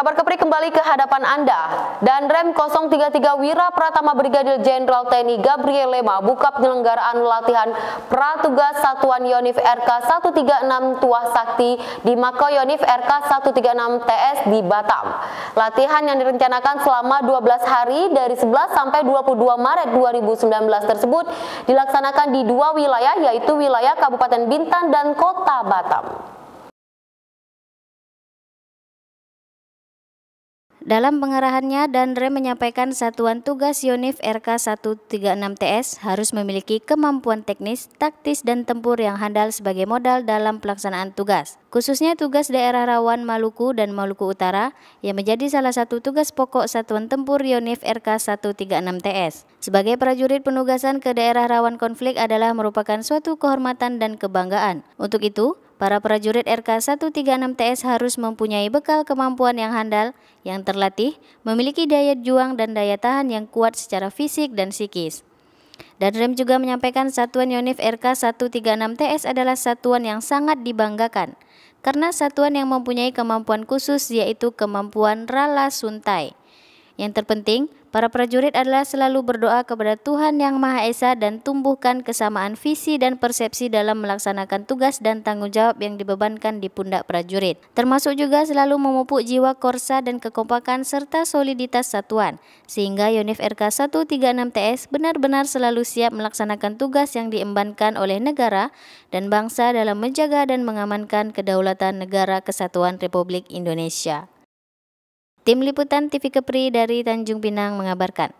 Kabar Kepri kembali ke hadapan Anda. Dan Rem 033 Wira Pratama Brigadir Jenderal TNI Gabriel Lema buka penyelenggaraan latihan Pratugas Satuan Yonif RK 136 Tuah Sakti di Mako Yonif RK 136 TS di Batam. Latihan yang direncanakan selama 12 hari dari 11 sampai 22 Maret 2019 tersebut dilaksanakan di dua wilayah yaitu wilayah Kabupaten Bintan dan Kota Batam. Dalam pengarahannya, Dandre menyampaikan Satuan Tugas Yonif RK-136TS harus memiliki kemampuan teknis, taktis, dan tempur yang handal sebagai modal dalam pelaksanaan tugas. Khususnya tugas daerah rawan Maluku dan Maluku Utara yang menjadi salah satu tugas pokok Satuan Tempur Yonif RK-136TS. Sebagai prajurit penugasan ke daerah rawan konflik adalah merupakan suatu kehormatan dan kebanggaan. Untuk itu, Para prajurit RK-136TS harus mempunyai bekal kemampuan yang handal, yang terlatih, memiliki daya juang dan daya tahan yang kuat secara fisik dan psikis. Dan Rem juga menyampaikan satuan Yonif RK-136TS adalah satuan yang sangat dibanggakan, karena satuan yang mempunyai kemampuan khusus yaitu kemampuan rala suntai. Yang terpenting, Para prajurit adalah selalu berdoa kepada Tuhan Yang Maha Esa dan tumbuhkan kesamaan visi dan persepsi dalam melaksanakan tugas dan tanggung jawab yang dibebankan di pundak prajurit. Termasuk juga selalu memupuk jiwa korsa dan kekompakan serta soliditas satuan, sehingga Yonif RK 136TS benar-benar selalu siap melaksanakan tugas yang diembankan oleh negara dan bangsa dalam menjaga dan mengamankan kedaulatan negara kesatuan Republik Indonesia. Tim Liputan TV Kepri dari Tanjung Pinang mengabarkan.